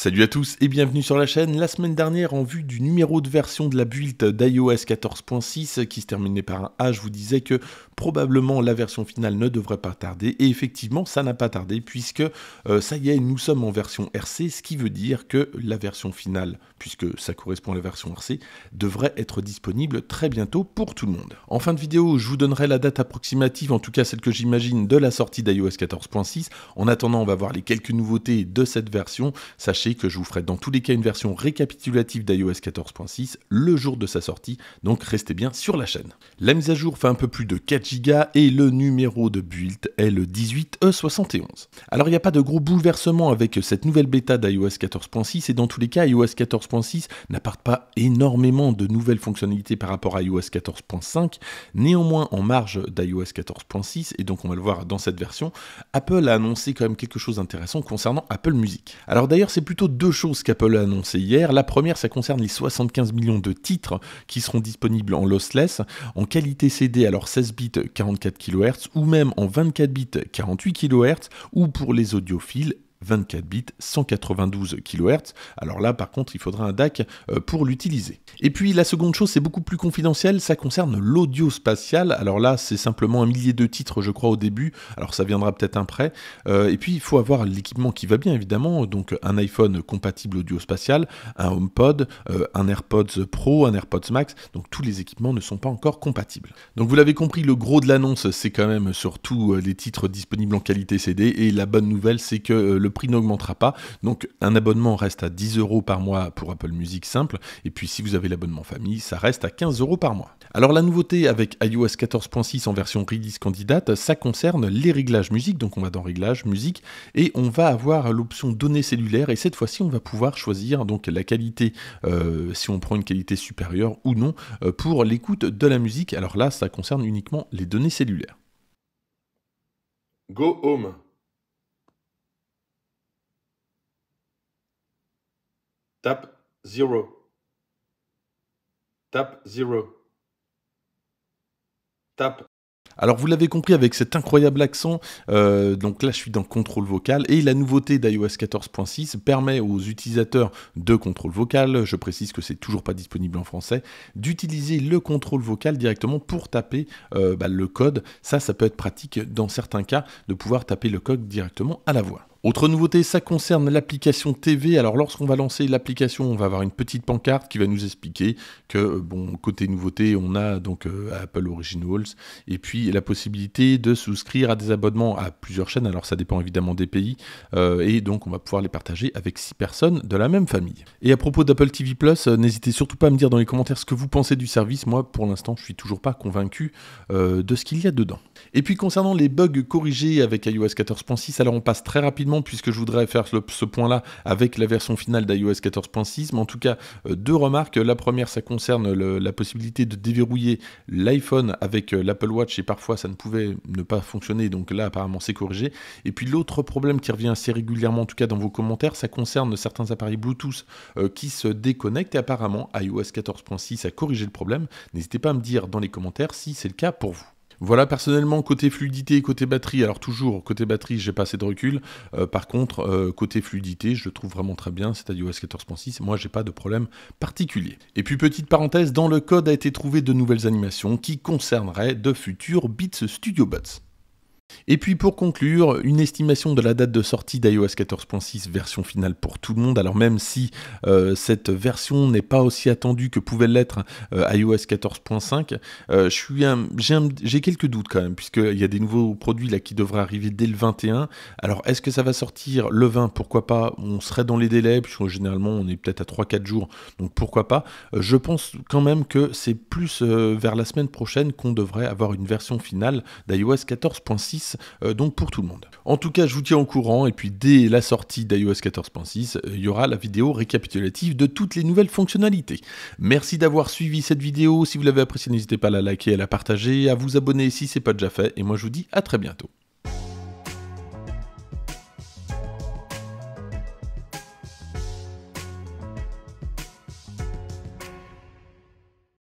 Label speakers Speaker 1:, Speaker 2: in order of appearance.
Speaker 1: Salut à tous et bienvenue sur la chaîne. La semaine dernière, en vue du numéro de version de la build d'iOS 14.6 qui se terminait par un A, je vous disais que probablement la version finale ne devrait pas tarder. Et effectivement, ça n'a pas tardé puisque euh, ça y est, nous sommes en version RC, ce qui veut dire que la version finale, puisque ça correspond à la version RC, devrait être disponible très bientôt pour tout le monde. En fin de vidéo, je vous donnerai la date approximative, en tout cas celle que j'imagine, de la sortie d'iOS 14.6. En attendant, on va voir les quelques nouveautés de cette version. Sachez que je vous ferai dans tous les cas une version récapitulative d'iOS 14.6 le jour de sa sortie, donc restez bien sur la chaîne. La mise à jour fait un peu plus de 4 Go et le numéro de build est le 18E71. Alors il n'y a pas de gros bouleversement avec cette nouvelle bêta d'iOS 14.6 et dans tous les cas iOS 14.6 n'apporte pas énormément de nouvelles fonctionnalités par rapport à iOS 14.5, néanmoins en marge d'iOS 14.6 et donc on va le voir dans cette version, Apple a annoncé quand même quelque chose d'intéressant concernant Apple Music. Alors d'ailleurs c'est plutôt deux choses qu'Apple a annoncé hier. La première, ça concerne les 75 millions de titres qui seront disponibles en lossless, en qualité CD, alors 16 bits 44 kHz, ou même en 24 bits 48 kHz, ou pour les audiophiles 24 bits, 192 kHz. Alors là, par contre, il faudra un DAC euh, pour l'utiliser. Et puis la seconde chose, c'est beaucoup plus confidentiel, ça concerne l'audio spatial. Alors là, c'est simplement un millier de titres, je crois, au début. Alors ça viendra peut-être après. Euh, et puis, il faut avoir l'équipement qui va bien, évidemment. Donc un iPhone compatible audio spatial, un HomePod, euh, un AirPods Pro, un AirPods Max. Donc tous les équipements ne sont pas encore compatibles. Donc vous l'avez compris, le gros de l'annonce, c'est quand même surtout les titres disponibles en qualité CD. Et la bonne nouvelle, c'est que le prix n'augmentera pas. Donc un abonnement reste à 10 euros par mois pour Apple Music simple. Et puis si vous avez l'abonnement famille, ça reste à 15 euros par mois. Alors la nouveauté avec iOS 14.6 en version release candidate, ça concerne les réglages musique. Donc on va dans réglages musique et on va avoir l'option données cellulaires. Et cette fois-ci, on va pouvoir choisir donc la qualité, euh, si on prend une qualité supérieure ou non, euh, pour l'écoute de la musique. Alors là, ça concerne uniquement les données cellulaires.
Speaker 2: Go home. Tap 0. Tap 0. Tap
Speaker 1: alors vous l'avez compris avec cet incroyable accent, euh, donc là je suis dans contrôle vocal et la nouveauté d'iOS 14.6 permet aux utilisateurs de contrôle vocal, je précise que c'est toujours pas disponible en français, d'utiliser le contrôle vocal directement pour taper euh, bah, le code. Ça, ça peut être pratique dans certains cas de pouvoir taper le code directement à la voix. Autre nouveauté, ça concerne l'application TV. Alors lorsqu'on va lancer l'application, on va avoir une petite pancarte qui va nous expliquer que, euh, bon, côté nouveauté, on a donc euh, Apple Originals et puis la possibilité de souscrire à des abonnements à plusieurs chaînes. Alors ça dépend évidemment des pays euh, et donc on va pouvoir les partager avec six personnes de la même famille. Et à propos d'Apple TV Plus, n'hésitez surtout pas à me dire dans les commentaires ce que vous pensez du service. Moi, pour l'instant, je suis toujours pas convaincu de ce qu'il y a dedans. Et puis concernant les bugs corrigés avec iOS 14.6, alors on passe très rapidement puisque je voudrais faire ce point-là avec la version finale d'iOS 14.6. Mais en tout cas, euh, deux remarques. La première, ça concerne la possibilité de déverrouiller l'iPhone avec euh, l'Apple Watch et parfois ça ne pouvait ne pas fonctionner. Donc là, apparemment, c'est corrigé. Et puis l'autre problème qui revient assez régulièrement, en tout cas dans vos commentaires, ça concerne certains appareils Bluetooth euh, qui se déconnectent. Et apparemment, iOS 14.6 a corrigé le problème. N'hésitez pas à me dire dans les commentaires si c'est le cas pour vous. Voilà, personnellement, côté fluidité côté batterie, alors toujours, côté batterie, j'ai pas assez de recul. Euh, par contre, euh, côté fluidité, je le trouve vraiment très bien, c'est à iOS 14.6. Moi, j'ai pas de problème particulier. Et puis, petite parenthèse, dans le code a été trouvé de nouvelles animations qui concerneraient de futurs Beats Studio Buds. Et puis pour conclure, une estimation de la date de sortie d'iOS 14.6 version finale pour tout le monde. Alors même si euh, cette version n'est pas aussi attendue que pouvait l'être euh, iOS 14.5, euh, j'ai quelques doutes quand même, puisqu'il y a des nouveaux produits là qui devraient arriver dès le 21. Alors est-ce que ça va sortir le 20 Pourquoi pas? On serait dans les délais, puisque généralement on est peut-être à 3-4 jours, donc pourquoi pas? Je pense quand même que c'est plus vers la semaine prochaine qu'on devrait avoir une version finale d'iOS 14.6 euh, donc pour tout le monde. En tout cas, je vous tiens au courant et puis dès la sortie d'iOS 14.6, euh, il y aura la vidéo récapitulative de toutes les nouvelles fonctionnalités. Merci d'avoir suivi cette vidéo. Si vous l'avez appréciée, n'hésitez pas à la liker, à la partager, à vous abonner si ce n'est pas déjà fait. Et moi, je vous dis à très bientôt.